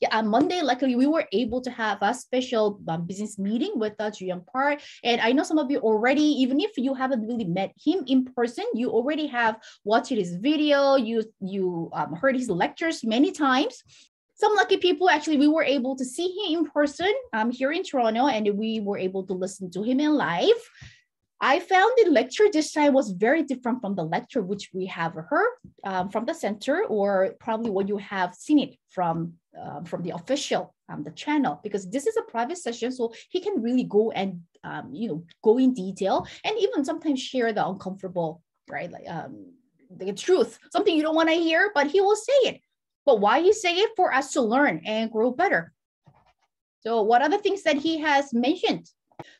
yeah, on Monday, luckily we were able to have a special um, business meeting with uh, Young Park. And I know some of you already, even if you haven't really met him in person, you already have watched his video, you you um, heard his lectures many times. Some lucky people actually we were able to see him in person um, here in toronto and we were able to listen to him in live. I found the lecture this time was very different from the lecture which we have heard um, from the center or probably what you have seen it from uh, from the official um, the channel because this is a private session so he can really go and um, you know go in detail and even sometimes share the uncomfortable right like um, the truth something you don't want to hear but he will say it. But why he say it? For us to learn and grow better. So what are the things that he has mentioned?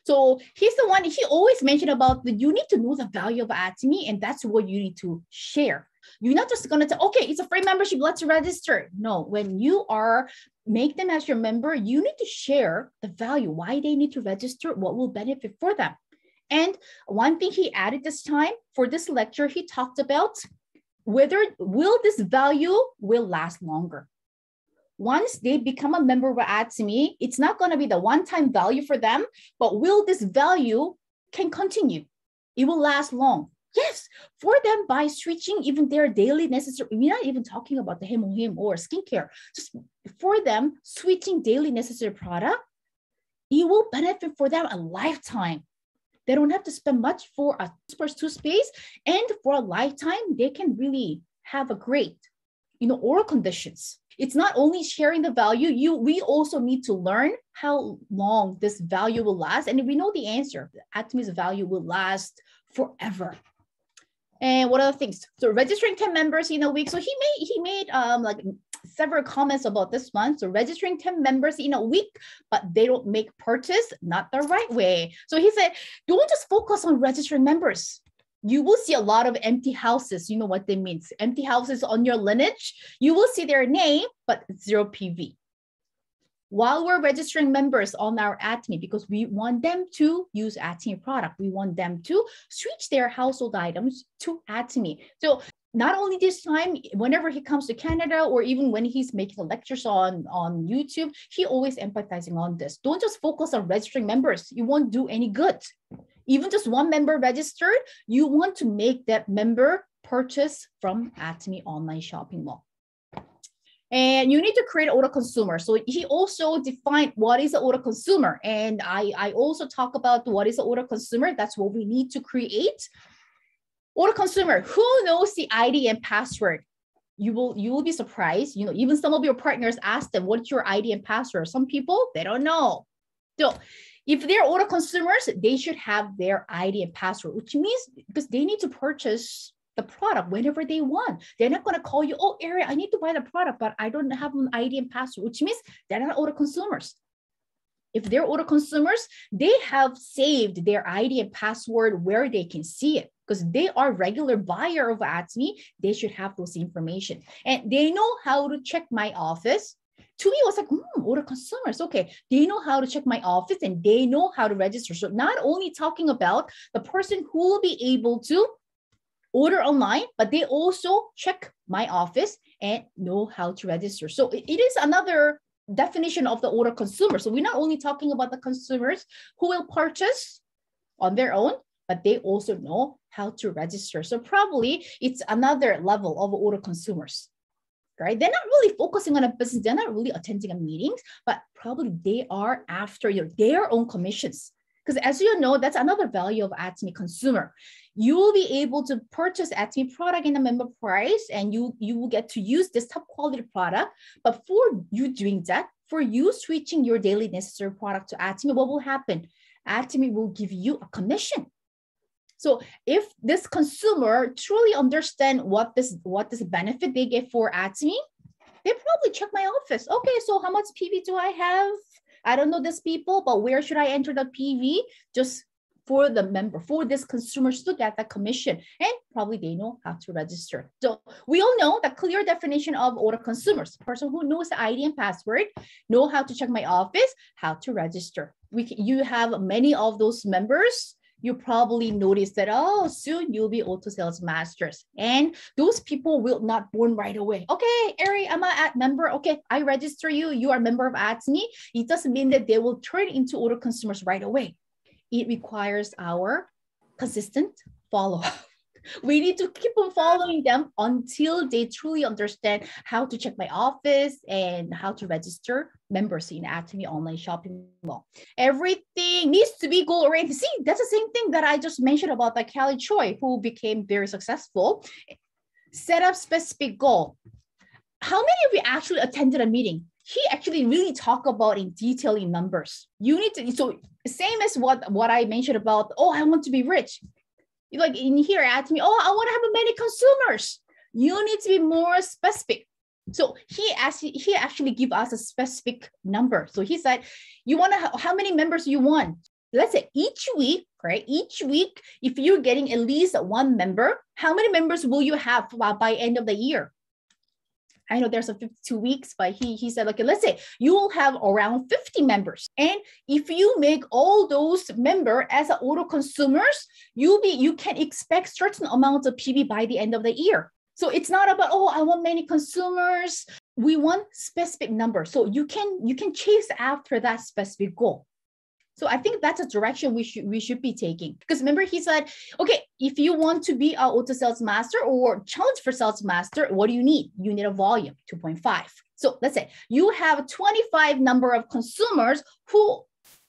So he's the one, he always mentioned about the you need to know the value of Atomy, and that's what you need to share. You're not just gonna say, okay, it's a free membership, let's register. No, when you are make them as your member, you need to share the value, why they need to register, what will benefit for them. And one thing he added this time for this lecture, he talked about whether will this value will last longer once they become a member of Atomy, it's not going to be the one-time value for them, but will this value can continue? It will last long. Yes, for them by switching even their daily necessary, we're not even talking about the him or him or skincare. Just for them, switching daily necessary product, it will benefit for them a lifetime. They don't have to spend much for a first toothpaste, and for a lifetime, they can really have a great, you know, oral conditions it's not only sharing the value you we also need to learn how long this value will last and we know the answer atomy's value will last forever and what other things so registering 10 members in a week so he made he made um like several comments about this one so registering 10 members in a week but they don't make purchase not the right way so he said don't just focus on registering members you will see a lot of empty houses. You know what that means. Empty houses on your lineage. You will see their name, but zero PV. While we're registering members on our Atomy, because we want them to use Atomy product, we want them to switch their household items to Atomy. So not only this time, whenever he comes to Canada or even when he's making lectures on, on YouTube, he always empathizing on this. Don't just focus on registering members. You won't do any good even just one member registered, you want to make that member purchase from Atomy online shopping mall. And you need to create auto consumer. So he also defined what is an auto consumer. And I, I also talk about what is an auto consumer. That's what we need to create. Auto consumer, who knows the ID and password? You will you will be surprised. You know, even some of your partners ask them, what's your ID and password? Some people they don't know. So if they're auto consumers, they should have their ID and password, which means because they need to purchase the product whenever they want. They're not going to call you, oh, Area, I need to buy the product, but I don't have an ID and password, which means they're not auto consumers. If they're auto consumers, they have saved their ID and password where they can see it because they are regular buyer of Atomy. They should have those information and they know how to check my office to me, it was like, hmm, auto consumers. Okay, they know how to check my office and they know how to register. So not only talking about the person who will be able to order online, but they also check my office and know how to register. So it is another definition of the auto consumer. So we're not only talking about the consumers who will purchase on their own, but they also know how to register. So probably it's another level of auto consumers right? They're not really focusing on a business. They're not really attending a meetings, but probably they are after your their own commissions. Because as you know, that's another value of Atomy consumer. You will be able to purchase Atomy product in a member price and you, you will get to use this top quality product. But for you doing that, for you switching your daily necessary product to Atomy, what will happen? Atomy will give you a commission so if this consumer truly understand what this what this benefit they get for Atomy, they probably check my office. Okay, so how much PV do I have? I don't know these people, but where should I enter the PV? Just for the member, for this consumers to get that commission. And probably they know how to register. So we all know the clear definition of auto consumers, person who knows the ID and password, know how to check my office, how to register. We you have many of those members you probably notice that, oh, soon you'll be auto sales masters. And those people will not born right away. Okay, Ari, I'm a ad member. Okay, I register you. You are a member of Atomy. It doesn't mean that they will turn into auto consumers right away. It requires our consistent follow-up. we need to keep on following them until they truly understand how to check my office and how to register members in Atomy online shopping mall. Everything needs to be goal oriented. See, that's the same thing that I just mentioned about like Kelly Choi, who became very successful. Set up specific goal. How many of you actually attended a meeting? He actually really talk about in detail in numbers. You need to so same as what what I mentioned about. Oh, I want to be rich like in here at me, oh, I want to have many consumers. You need to be more specific. So he actually he actually give us a specific number. So he said, you want to how many members you want? Let's say each week, right? Each week, if you're getting at least one member, how many members will you have by end of the year? I know there's a 52 weeks, but he, he said, okay, let's say you will have around 50 members. And if you make all those member as auto consumers, you be you can expect certain amounts of PV by the end of the year. So it's not about, oh, I want many consumers. We want specific number. So you can you can chase after that specific goal. So I think that's a direction we should we should be taking. Because remember, he said, okay, if you want to be a auto sales master or challenge for sales master, what do you need? You need a volume, 2.5. So let's say you have 25 number of consumers who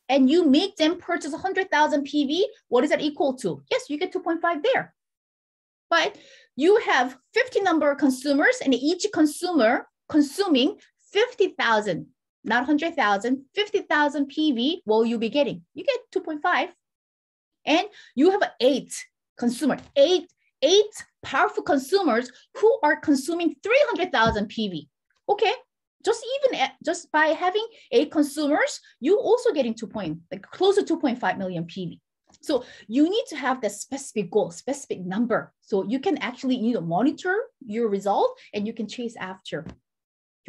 and you make them purchase 100,000 PV, what is that equal to? Yes, you get 2.5 there. But you have 50 number of consumers and each consumer consuming 50,000 not 100,000, 50,000 PV, will you be getting? You get 2.5. And you have eight consumer, eight, eight powerful consumers who are consuming 300,000 PV. Okay, just even at, just by having eight consumers, you also getting 2 point, like close to 2.5 million PV. So you need to have the specific goal, specific number. So you can actually you know, monitor your result and you can chase after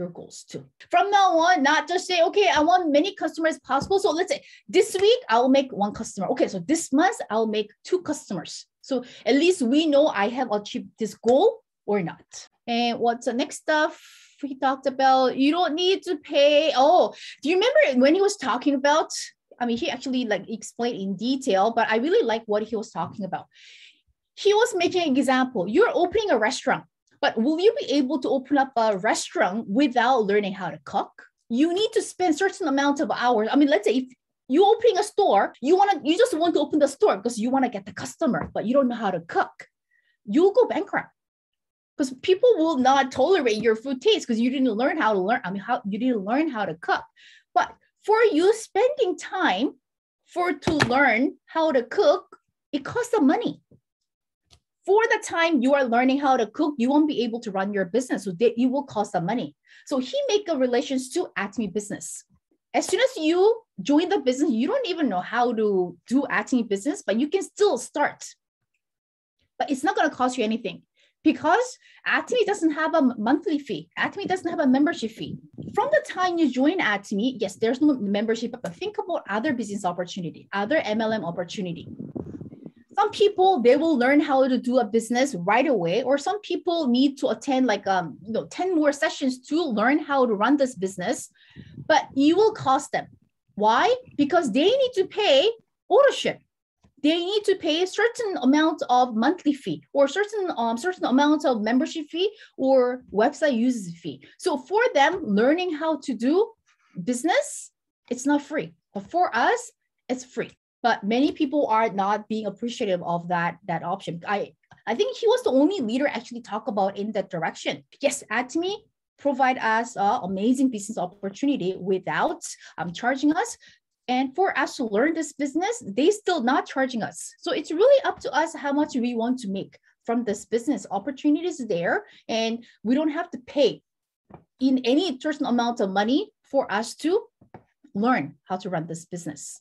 your goals too. From now on, not just say, okay, I want many customers possible. So let's say this week I'll make one customer. Okay, so this month I'll make two customers. So at least we know I have achieved this goal or not. And what's the next stuff? He talked about you don't need to pay. Oh, do you remember when he was talking about? I mean, he actually like explained in detail, but I really like what he was talking about. He was making an example. You're opening a restaurant but will you be able to open up a restaurant without learning how to cook? You need to spend certain amount of hours. I mean, let's say if you opening a store, you want to you just want to open the store because you want to get the customer, but you don't know how to cook. You'll go bankrupt because people will not tolerate your food taste because you didn't learn how to learn. I mean, how you didn't learn how to cook. But for you spending time for to learn how to cook, it costs the money for the time you are learning how to cook, you won't be able to run your business. So they, you will cost some money. So he make a relations to Atomy business. As soon as you join the business, you don't even know how to do Atomy business, but you can still start. But it's not going to cost you anything because Atomy doesn't have a monthly fee. Atomy doesn't have a membership fee. From the time you join Atomy, yes, there's no membership, but think about other business opportunity, other MLM opportunity some people they will learn how to do a business right away or some people need to attend like um you know 10 more sessions to learn how to run this business but you will cost them. Why? Because they need to pay ownership. They need to pay a certain amount of monthly fee or certain um, certain amount of membership fee or website uses fee. So for them learning how to do business it's not free. But for us it's free but many people are not being appreciative of that that option. I i think he was the only leader actually talk about in that direction. Yes Atomy provide us uh, amazing business opportunity without um, charging us. And for us to learn this business they still not charging us. So it's really up to us how much we want to make from this business. Opportunities there and we don't have to pay in any certain amount of money for us to learn how to run this business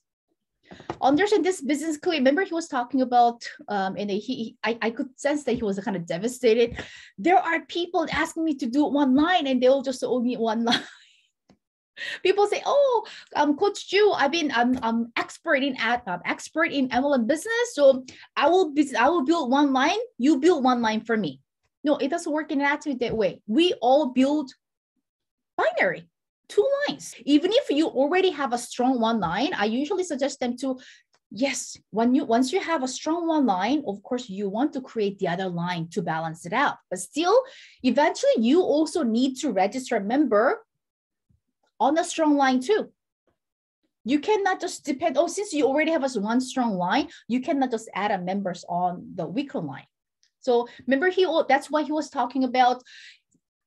understand this business clearly. Remember, he was talking about, um, and he, I, I could sense that he was kind of devastated. There are people asking me to do one line, and they'll just owe me one line. People say, "Oh, um, Coach Joo, I've been I'm, I'm expert in at um, expert in MLM business, so I will be I will build one line. You build one line for me." No, it doesn't work in an that way. We all build binary, two lines. Even if you already have a strong one line, I usually suggest them to yes when you once you have a strong one line of course you want to create the other line to balance it out. But still eventually you also need to register a member on a strong line too. You cannot just depend oh since you already have a one strong line you cannot just add a members on the weaker line. So remember he that's why he was talking about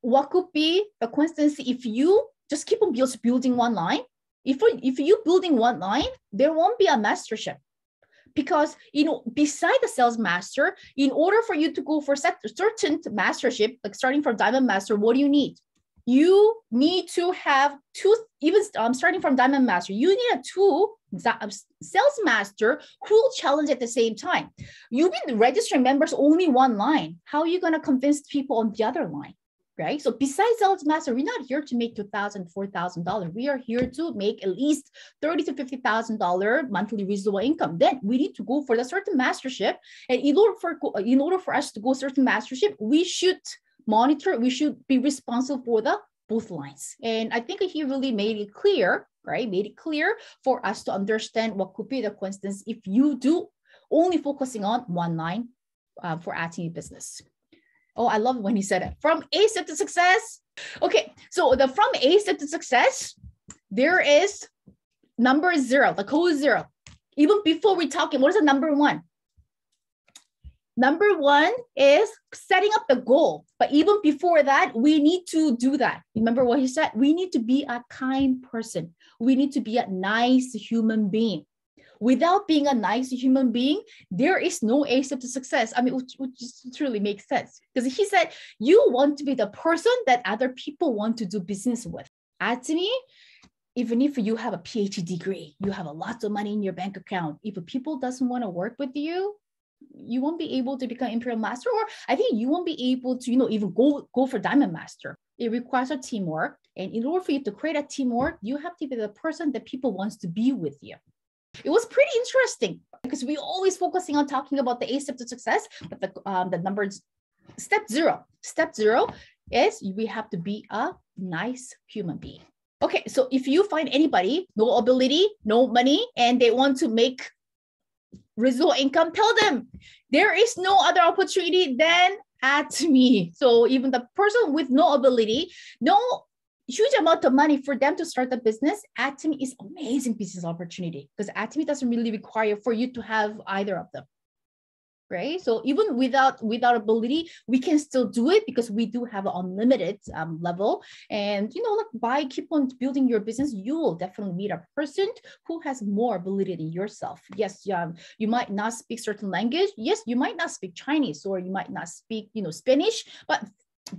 what could be the consistency if you just keep on just building one line. If, if you building one line, there won't be a mastership. Because you know beside the sales master in order for you to go for certain mastership like starting from diamond master what do you need? You need to have two even um, starting from diamond master you need a two um, sales master who will challenge at the same time. You've been registering members only one line. How are you going to convince people on the other line right? So besides sales master, we're not here to make $2,000, $4,000. We are here to make at least 30 to $50,000 monthly residual income. Then we need to go for the certain mastership. And in order for, in order for us to go certain mastership, we should monitor, we should be responsible for the both lines. And I think he really made it clear, right? Made it clear for us to understand what could be the coincidence if you do only focusing on one line uh, for acting business. Oh, I love when he said it. From A step to success. Okay, so the from A step to success, there is number zero, the code zero. Even before we talking, what is the number one? Number one is setting up the goal. But even before that, we need to do that. Remember what he said? We need to be a kind person. We need to be a nice human being without being a nice human being, there is no A step to success. I mean, which, which truly makes sense because he said you want to be the person that other people want to do business with. Atomy, even if you have a PhD degree, you have a lot of money in your bank account. If people doesn't want to work with you, you won't be able to become imperial master, or I think you won't be able to, you know, even go go for diamond master. It requires a teamwork, and in order for you to create a teamwork, you have to be the person that people wants to be with you. It was pretty interesting because we always focusing on talking about the A step to success, but the um, the numbers step zero. Step zero is we have to be a nice human being. Okay, so if you find anybody, no ability, no money, and they want to make residual income, tell them there is no other opportunity than Atomy. So even the person with no ability, no huge amount of money for them to start a business, Atomy is amazing business opportunity because Atomy doesn't really require for you to have either of them. Right. So even without without ability, we can still do it because we do have an unlimited um, level. And you know, like by keep on building your business, you will definitely meet a person who has more ability than yourself. Yes, um, you might not speak certain language. Yes, you might not speak Chinese or you might not speak, you know, Spanish, but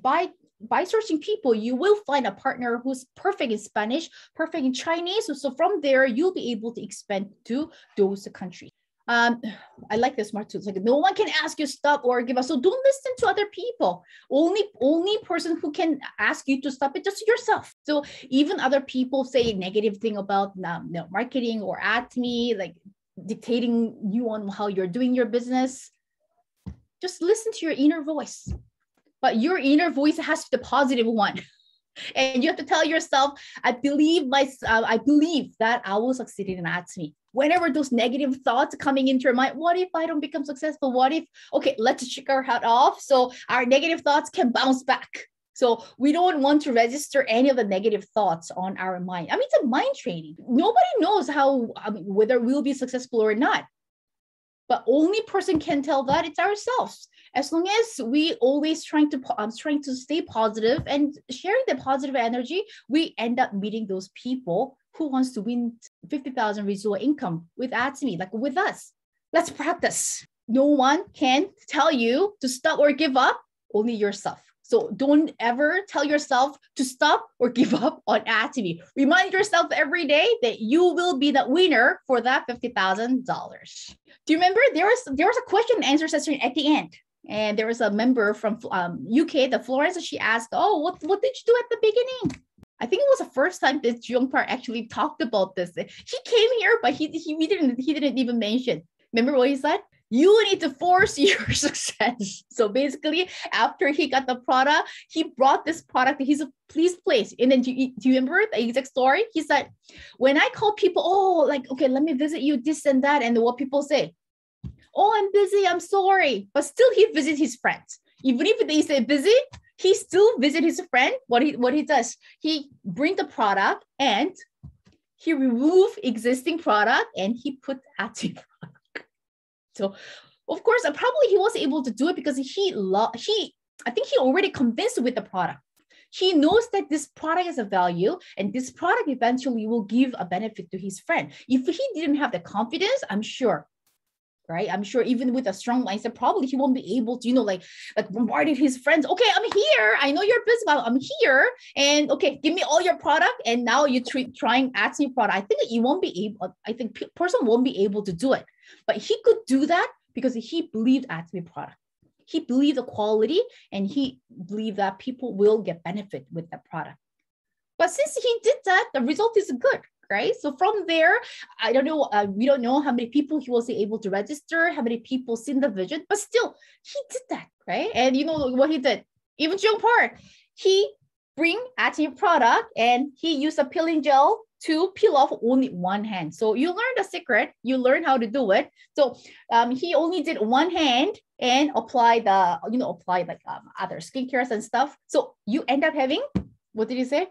by by searching people, you will find a partner who's perfect in Spanish, perfect in Chinese. So, from there, you'll be able to expand to those countries. Um, I like the smart tools. Like no one can ask you stop or give up. So don't listen to other people. Only only person who can ask you to stop it just yourself. So even other people say negative thing about um, no, marketing or Atomy, like dictating you on how you're doing your business. Just listen to your inner voice but your inner voice has to be the positive one and you have to tell yourself i believe my uh, i believe that i will succeed in me whenever those negative thoughts coming into your mind what if i don't become successful what if okay let's check our head off so our negative thoughts can bounce back so we don't want to register any of the negative thoughts on our mind. I mean, it's a mind training. Nobody knows how I mean, whether we'll be successful or not. But only person can tell that it's ourselves as long as we always trying to um, trying to stay positive and sharing the positive energy we end up meeting those people who wants to win 50000 residual income with Atomy, like with us let's practice no one can tell you to stop or give up only yourself so don't ever tell yourself to stop or give up on Atomy. Remind yourself every day that you will be the winner for that $50,000. Do you remember there was there was a question and answer session at the end? And there was a member from um, UK, the Florence, she asked, "Oh, what what did you do at the beginning?" I think it was the first time that Jung Park actually talked about this. He came here, but he, he didn't he didn't even mention. Remember what he said? You need to force your success. So basically, after he got the product, he brought this product to his please place. And then do you, do you remember the exact story? He said, when I call people, oh, like, okay, let me visit you, this and that. And what people say, oh, I'm busy, I'm sorry. But still he visits his friends. Even if they say busy, he still visit his friend. What he what he does, he bring the product and he remove existing product and he put Atomy product. So of course, uh, probably he was able to do it because he lo- he I think he already convinced with the product. He knows that this product is a value and this product eventually will give a benefit to his friend. If he didn't have the confidence, I'm sure right? I'm sure even with a strong mindset, probably he won't be able to, you know, like like bombarding his friends. Okay, I'm here. I know you're busy, but I'm here. And okay, give me all your product. And now you treat trying asking product. I think he won't be able. Uh, I think person won't be able to do it, but he could do that because he believed Atomy product. He believed the quality and he believed that people will get benefit with that product. But since he did that, the result is good, right? So from there, I don't know, uh, we don't know how many people he was able to register, how many people seen the vision, but still, he did that, right? And you know what he did? Even Jung Park, he bring Atomy product and he used a peeling gel to peel off only one hand. So you learn the secret, you learn how to do it. So um, he only did one hand and apply the, you know, apply like um, other skincares and stuff. So you end up having, what did he say?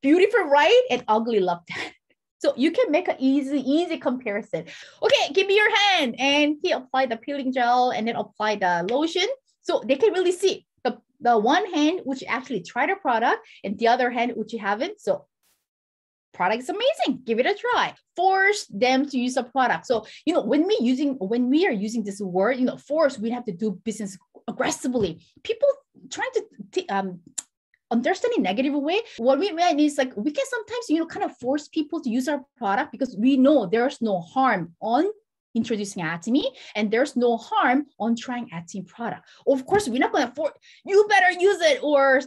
Beautiful right and ugly left. So you can make an easy, easy comparison. Okay, give me your hand. And he applied the peeling gel and then apply the lotion. So they can really see the, the one hand which actually tried a product and the other hand which you haven't. So product is amazing. Give it a try. Force them to use a product. So, you know, when we using when we are using this word, you know, force, we have to do business aggressively. People trying to t- um, um understanding negative way what we mean is like we can sometimes you know kind of force people to use our product because we know there's no harm on introducing Atomy and there's no harm on trying Atomy product. Of course we're not going to force you better use it or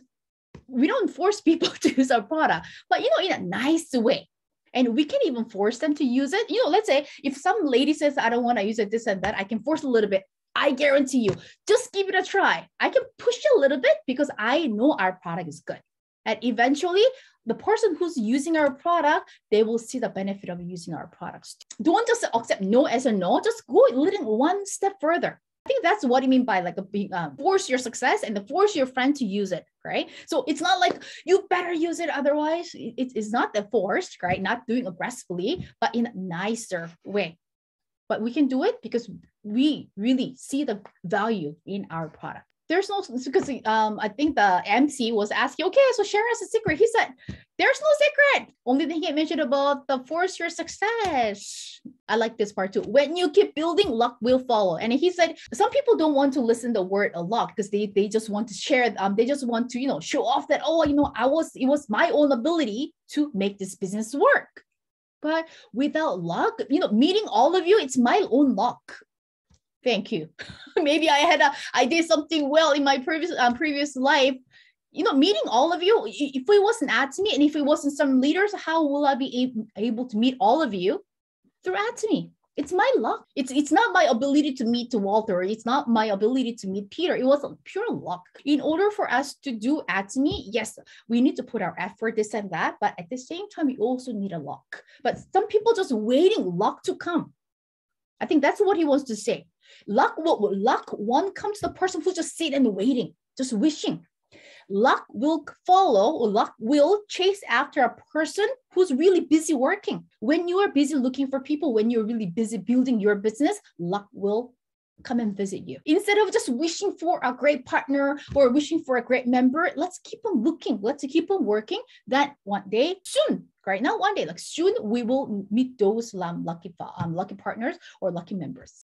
we don't force people to use our product. But you know in a nice way. And we can even force them to use it. You know let's say if some lady says i don't want to use it this and that i can force a little bit I guarantee you, just give it a try. I can push a little bit because I know our product is good. And eventually, the person who's using our product, they will see the benefit of using our products. Don't just accept no as a no, just go a little one step further. I think that's what you mean by like a um, force your success and the force your friend to use it, right? So it's not like you better use it, otherwise it, it's not the forced, right? Not doing aggressively, but in a nicer way but we can do it because we really see the value in our product. There's no because um I think the MC was asking, okay, so share us a secret. He said, there's no secret. Only thing he mentioned about the force your success. I like this part too. When you keep building, luck will follow. And he said some people don't want to listen the word a lot because they they just want to share. Um, they just want to you know show off that oh you know I was it was my own ability to make this business work but without luck, you know, meeting all of you, it's my own luck. Thank you. Maybe I had a, I did something well in my previous um, previous life. You know, meeting all of you, if it wasn't Atomy and if it wasn't some leaders, how will I be able, to meet all of you through Atomy? It's my luck. It's it's not my ability to meet to Walter. It's not my ability to meet Peter. It was pure luck. In order for us to do Atomy, yes, we need to put our effort, this and that. But at the same time, we also need a luck. But some people just waiting luck to come. I think that's what he wants to say. Luck will luck one comes to the person who just sit and waiting, just wishing luck will follow or luck will chase after a person who's really busy working. When you are busy looking for people, when you're really busy building your business, luck will come and visit you. Instead of just wishing for a great partner or wishing for a great member, let's keep on looking. Let's keep on working. That one day, soon, right now, one day, like soon, we will meet those um, lucky um, lucky partners or lucky members.